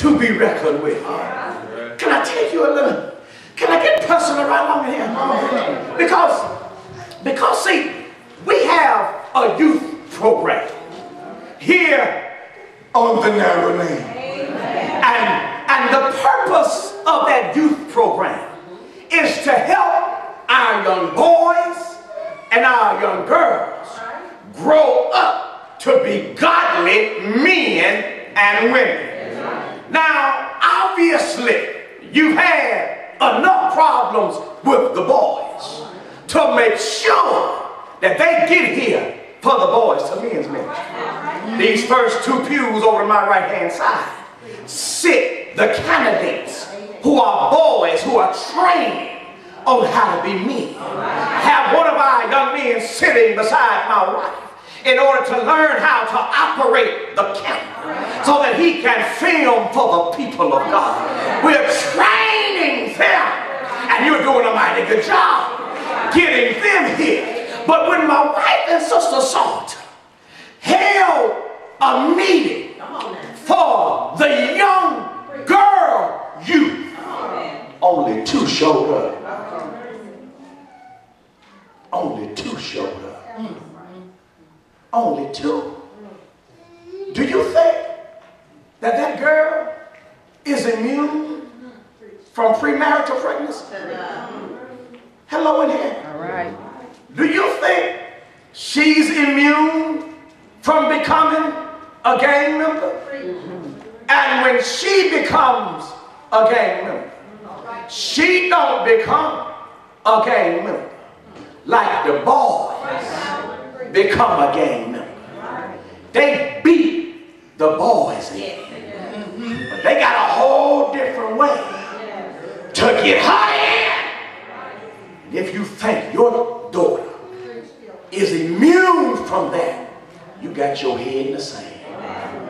to be reckoned with. Can I take you a little? Can I get personal right along here? Because, because see, we have a youth program here on the narrow lane. And, and the purpose of that youth program is to help our young boys and our young girls grow up to be godly men and women. Now, obviously, you've had enough problems with the boys to make sure that they get here for the boys to men's ministry. These first two pews over my right hand side sit the candidates who are boys who are trained on how to be men. Have one of our young men sitting beside my wife in order to learn how to operate the camera so that he can film for the people of God. We're training them and you're doing a mighty good job getting them here. But when my wife and sister saw it, held a meeting for the young girl youth, only two showed up. Only two showed up. Only two. Do you think that that girl is immune from premarital pregnancy? Hello in here. All right. Do you think she's immune from becoming a gang member? And when she becomes a gang member, she don't become a gang member like the boys become a gang member. They beat the boys in. But they got a whole different way to get her in. If you think your daughter is immune from that, you got your head in the sand.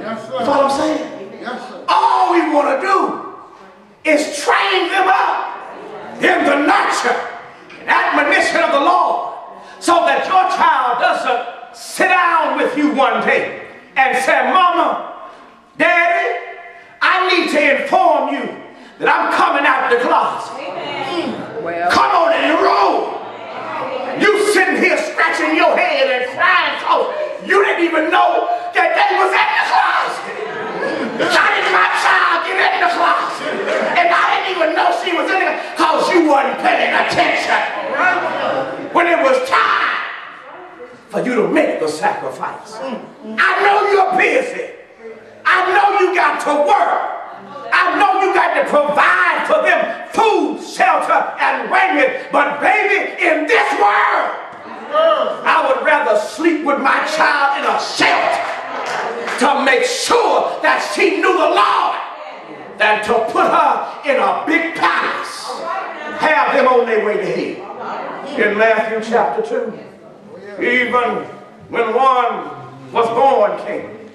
Yes, You follow what I'm saying? Yes, sir. All we want to do is train them up in the nurture and admonition of the Lord so that your child doesn't sit down with you one day and say, Mama, Daddy, I need to inform you that I'm coming out the closet. Well, mm. Come on in the room. You sitting here scratching your head and crying so you didn't even know that they was in the closet. How did my child get in the closet? And I didn't even know she was in it because you wasn't paying attention. When it was time for you to make the sacrifice. I know you're busy. I know you got to work. I know you got to provide for them food, shelter, and raiment. But baby, in this world, I would rather sleep with my child in a shelter to make sure that she knew the Lord than to put her in a big palace. Have them on their way to hell. In Matthew chapter 2, even when one was born king,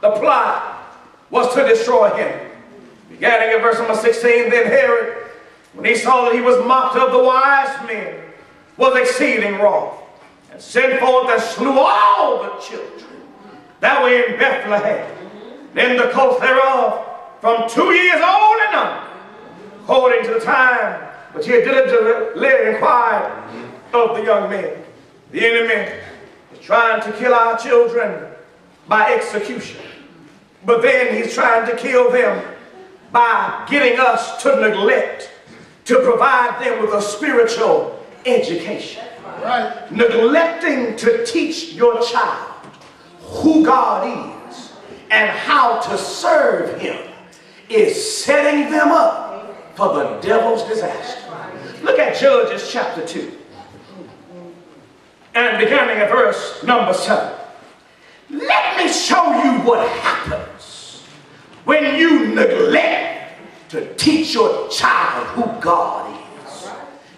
the plot was to destroy him. Beginning in verse number 16, then Herod, when he saw that he was mocked of the wise men, was exceeding wroth, and sent forth and slew all the children that were in Bethlehem, in the coast thereof, from two years old and under, according to the time which he had diligently inquired of the young men. The enemy is trying to kill our children by execution. But then he's trying to kill them by getting us to neglect to provide them with a spiritual education. Right. Neglecting to teach your child who God is and how to serve him is setting them up for the devil's disaster. Look at Judges chapter 2 and beginning at verse number 7. Let me show you what happens when you neglect to teach your child who God is.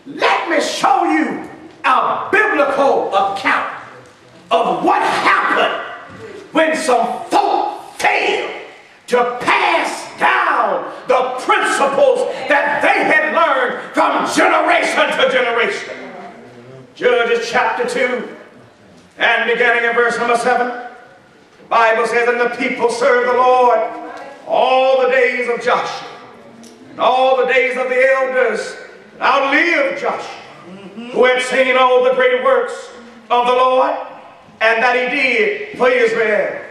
Let me show you a biblical account of what happened when some folk failed to pass down the principles that they had learned from generation to generation. Judges chapter 2 and beginning in verse number 7. The Bible says, And the people served the Lord all the days of Joshua, and all the days of the elders outlived Joshua, who had seen all the great works of the Lord, and that he did for Israel.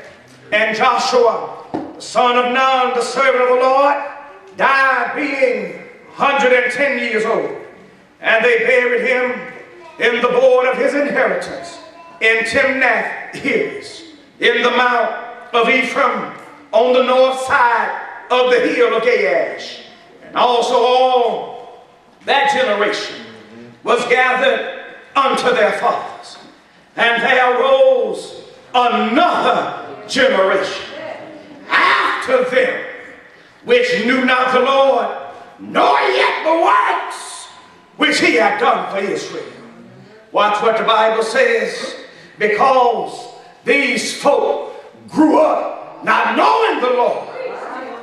And Joshua, the son of Nun, the servant of the Lord, died being 110 years old. And they buried him in the board of his inheritance in Timnath Heres, in the mount of Ephraim, on the north side of the hill of Gaash. And also all that generation was gathered unto their fathers. And there arose another generation after them, which knew not the Lord, nor yet the works which he had done for Israel. Watch what the Bible says, because these folk grew up not knowing the Lord.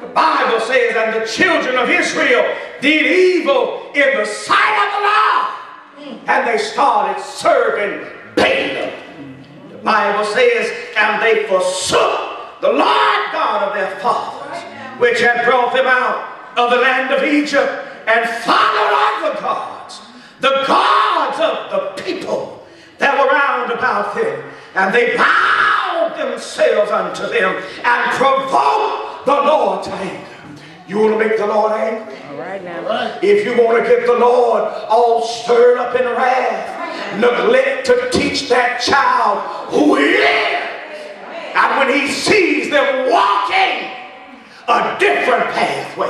The Bible says, and the children of Israel did evil in the sight of the Lord, and they started serving Baalim. The Bible says, and they forsook the Lord God of their fathers, which had brought them out of the land of Egypt, and followed other gods, the gods of the people that were round about them. And they bowed themselves unto them and provoked the Lord to anger. You want to make the Lord angry? All right now. If you want to get the Lord all stirred up in wrath, neglect to teach that child who he is. And when he sees them walking a different pathway,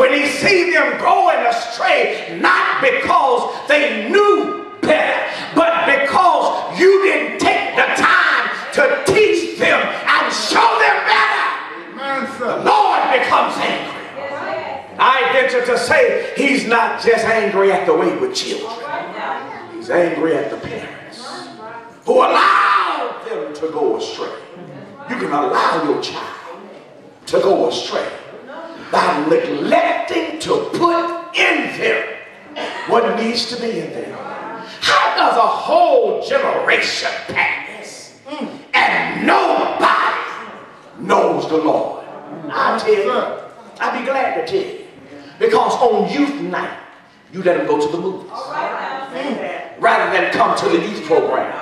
when he sees them going astray, not because they knew better, but because you didn't take the time to teach them and show them better, Amen, the. Lord becomes angry. I venture to say he's not just angry at the way wayward children. He's angry at the parents who allowed them to go astray. You can allow your child to go astray by neglecting to put in them what needs to be in them. Does a whole generation pass and nobody knows the Lord? I tell you, I'd be glad to tell you. Because on youth night, you let them go to the movies hmm. rather than come to the youth program.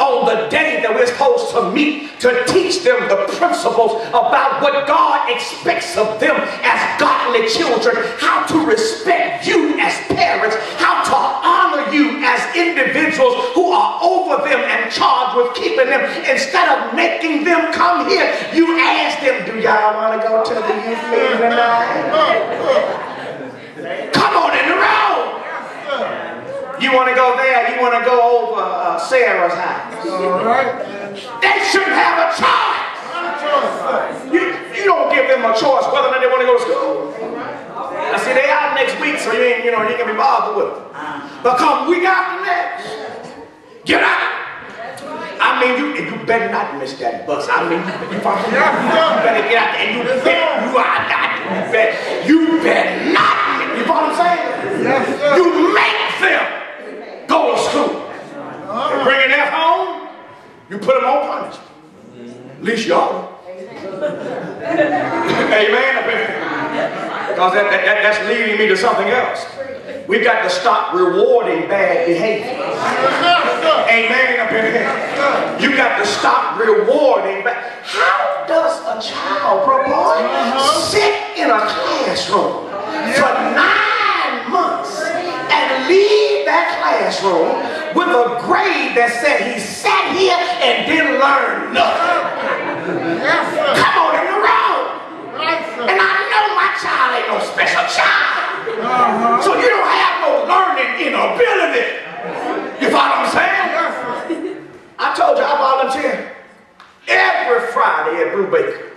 On the day that we're supposed to meet to teach them the principles about what God expects of them as godly children, how to respect you keeping them. Instead of making them come here, you ask them, do y'all want to go to the youth meeting tonight? Come on in the room. You want to go there, you want to go over uh, Sarah's house. All right. They shouldn't have a choice. You, you don't give them a choice whether or not they want to go to school. I see, they out next week, so you ain't, you know, you gonna be bothered with them. But come week after next, get out. I mean, you you better not miss that bus. I mean, you, you, follow me? you better get out there and you better, you are not, you better, you better not. You follow what I'm saying? Yes, sir. You make them go to school. Uh-huh. They bring an F home, you put them on punishment. At least y'all. Amen. Because that, that, that- that's leading me to something else. We got to stop rewarding bad behavior. Amen. Up. You got to stop rewarding. But how does a child, boy, sit in a classroom for nine months and leave that classroom with a grade that said he sat here and didn't learn nothing? Come on in the room. And I know my child ain't no special child. Uh-huh. So you don't have no learning inability. You follow what I'm saying? Yes, sir. I told you I volunteer every Friday at Blue Baker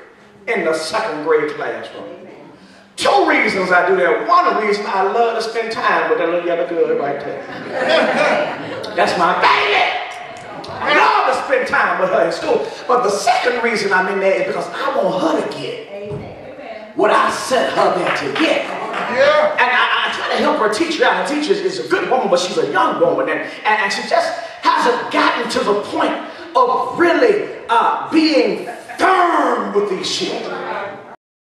in the second grade classroom. Two reasons I do that. One reason I love to spend time with that little yellow girl right there. That's my baby. I love to spend time with her in school. But the second reason I'm in there is because I want her to get what I sent her there to get. Yeah. And I, I try to help her teach her out. Her teacher is a good woman, but she's a young woman. And, and, and she just hasn't gotten to the point of really uh, being firm with these children.